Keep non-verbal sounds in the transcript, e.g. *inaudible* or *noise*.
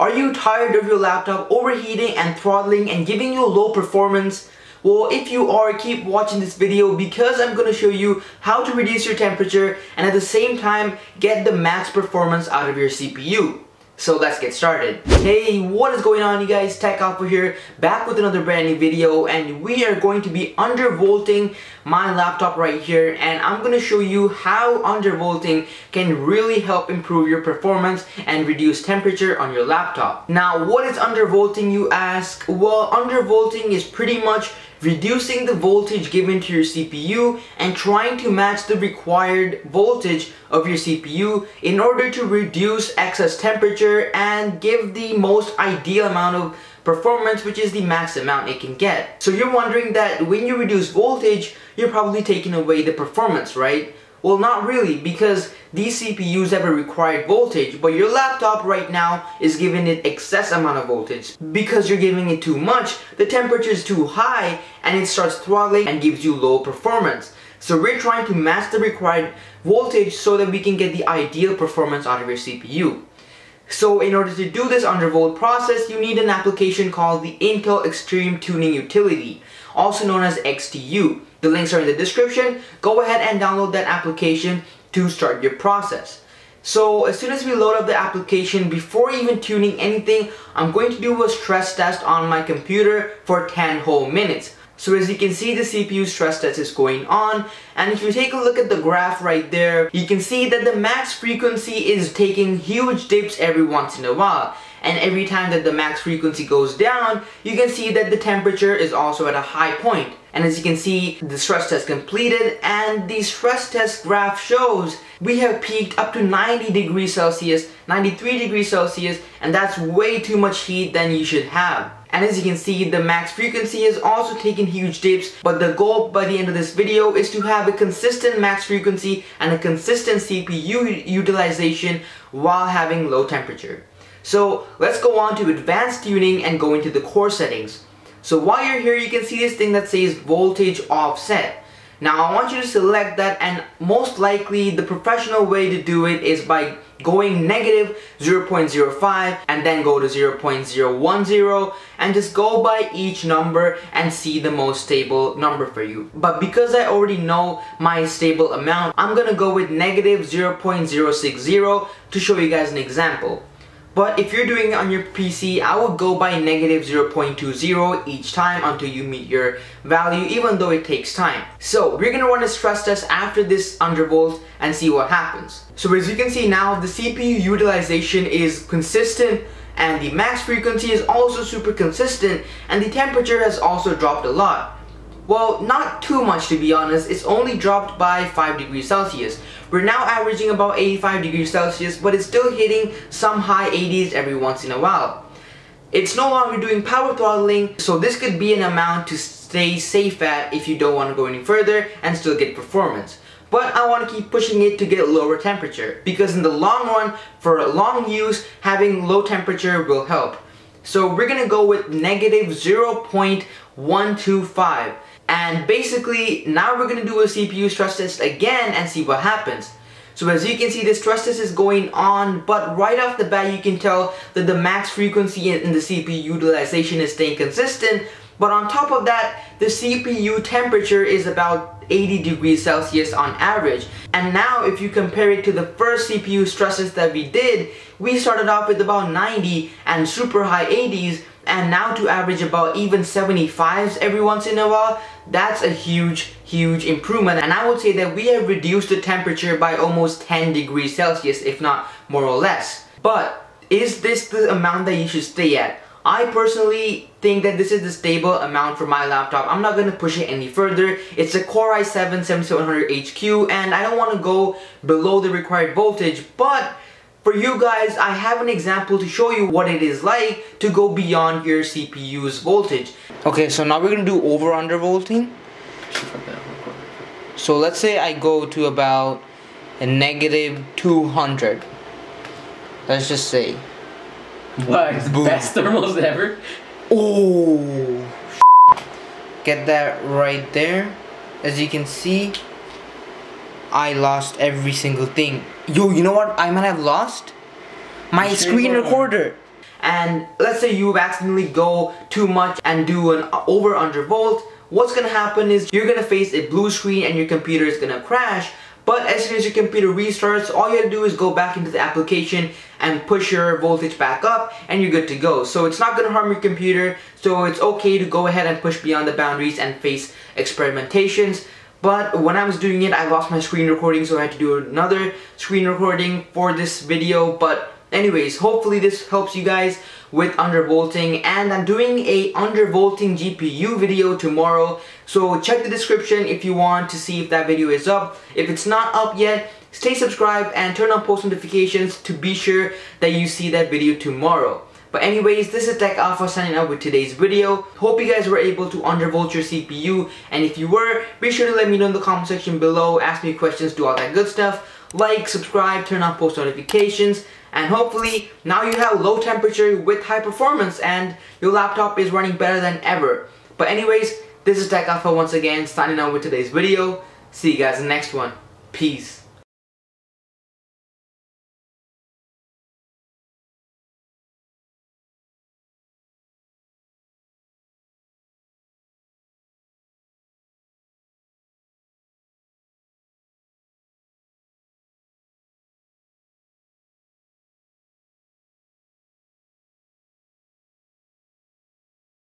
Are you tired of your laptop overheating and throttling and giving you low performance? Well, if you are, keep watching this video because I'm going to show you how to reduce your temperature and at the same time get the max performance out of your CPU. So let's get started. Hey, what is going on you guys? Tech Alpha here, back with another brand new video and we are going to be undervolting my laptop right here and I'm going to show you how undervolting can really help improve your performance and reduce temperature on your laptop. Now, what is undervolting you ask? Well, undervolting is pretty much reducing the voltage given to your CPU and trying to match the required voltage of your CPU in order to reduce excess temperature and give the most ideal amount of performance which is the max amount it can get. So you're wondering that when you reduce voltage, you're probably taking away the performance, right? Well, not really, because these CPUs have a required voltage, but your laptop right now is giving it excess amount of voltage. Because you're giving it too much, the temperature is too high, and it starts throttling and gives you low performance. So we're trying to match the required voltage so that we can get the ideal performance out of your CPU. So in order to do this undervolt process, you need an application called the Intel Extreme Tuning Utility, also known as XTU. The links are in the description. Go ahead and download that application to start your process. So as soon as we load up the application, before even tuning anything, I'm going to do a stress test on my computer for 10 whole minutes. So as you can see, the CPU stress test is going on. And if you take a look at the graph right there, you can see that the max frequency is taking huge dips every once in a while. And every time that the max frequency goes down, you can see that the temperature is also at a high point. And as you can see, the stress test completed and the stress test graph shows we have peaked up to 90 degrees Celsius, 93 degrees Celsius, and that's way too much heat than you should have. And as you can see, the max frequency has also taken huge dips, but the goal by the end of this video is to have a consistent max frequency and a consistent CPU utilization while having low temperature. So let's go on to advanced tuning and go into the core settings. So while you're here, you can see this thing that says voltage offset. Now I want you to select that and most likely the professional way to do it is by going negative 0.05 and then go to 0.010 and just go by each number and see the most stable number for you. But because I already know my stable amount, I'm gonna go with negative 0.060 to show you guys an example. But if you're doing it on your PC, I would go by negative 0.20 each time until you meet your value, even though it takes time. So we're gonna run a stress test after this undervolt and see what happens. So as you can see now, the CPU utilization is consistent and the max frequency is also super consistent and the temperature has also dropped a lot. Well, not too much to be honest, it's only dropped by 5 degrees Celsius. We're now averaging about 85 degrees Celsius, but it's still hitting some high 80s every once in a while. It's no longer doing power throttling, so this could be an amount to stay safe at if you don't want to go any further and still get performance. But I want to keep pushing it to get lower temperature, because in the long run, for long use, having low temperature will help. So we're gonna go with negative 0.125. And basically, now we're gonna do a CPU stress test again and see what happens. So as you can see, this stress test is going on, but right off the bat, you can tell that the max frequency in the CPU utilization is staying consistent. But on top of that, the CPU temperature is about 80 degrees Celsius on average. And now if you compare it to the first CPU stress test that we did, we started off with about 90 and super high 80s, and now to average about even 75s every once in a while, that's a huge, huge improvement. And I would say that we have reduced the temperature by almost 10 degrees Celsius, if not more or less. But is this the amount that you should stay at? I personally think that this is the stable amount for my laptop. I'm not going to push it any further. It's a Core i7-7700HQ and I don't want to go below the required voltage, but for you guys, I have an example to show you what it is like to go beyond your CPU's voltage. Okay, so now we're gonna do over under volting. So let's say I go to about a negative 200. Let's just say. *laughs* What? Best thermals ever? Oh. Get that right there. As you can see, I lost every single thing. Yo, you know what I might have lost? My screen recorder. and let's say you accidentally go too much and do an over under volt, what's gonna happen is you're gonna face a blue screen and your computer is gonna crash but as soon as your computer restarts, all you have to do is go back into the application and push your voltage back up and you're good to go. So it's not gonna harm your computer, so it's okay to go ahead and push beyond the boundaries and face experimentations. But when I was doing it, I lost my screen recording, so I had to do another screen recording for this video. But anyways, hopefully this helps you guys with undervolting. And I'm doing a undervolting GPU video tomorrow. So check the description if you want to see if that video is up. If it's not up yet stay subscribed and turn on post notifications to be sure that you see that video tomorrow but anyways, this is Tech Alpha signing out with today's video. Hope you guys were able to undervolt your CPU. And if you were, be sure to let me know in the comment section below. Ask me questions, do all that good stuff. Like, subscribe, turn on post notifications. And hopefully, now you have low temperature with high performance and your laptop is running better than ever. But anyways, this is Tech Alpha once again signing out with today's video. See you guys in the next one. Peace.